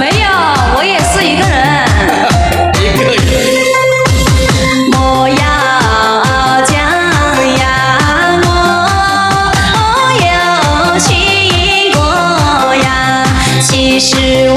没有我也是一个人。莫要讲呀我呀。其实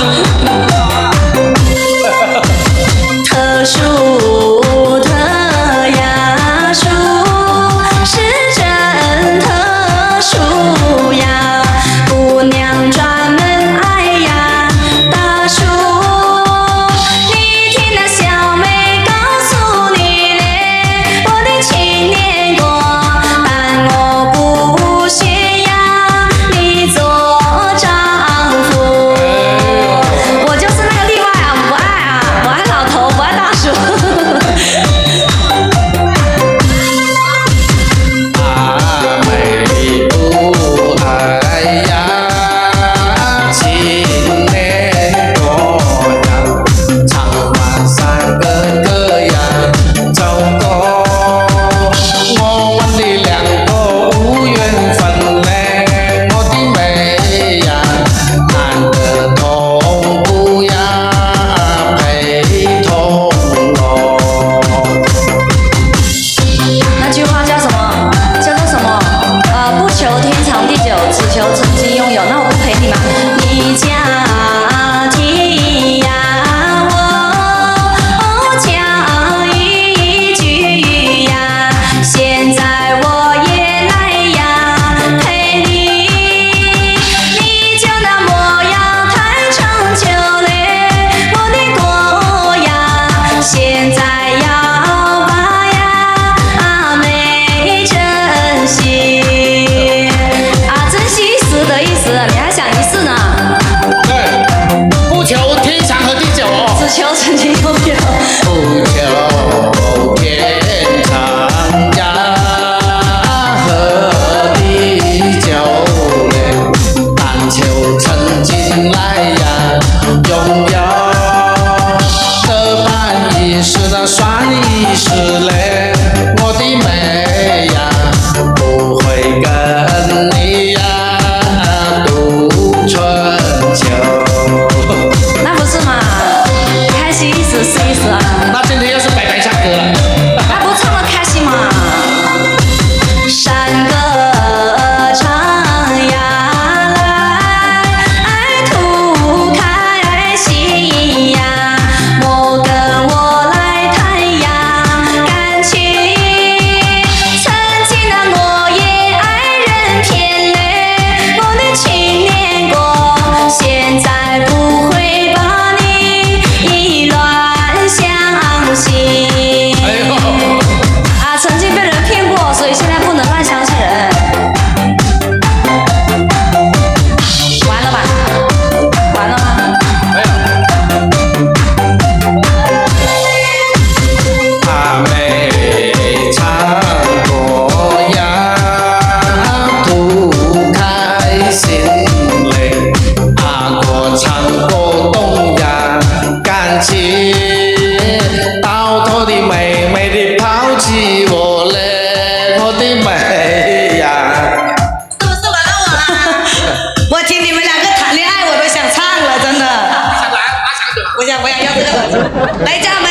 수 有。那来，家人们，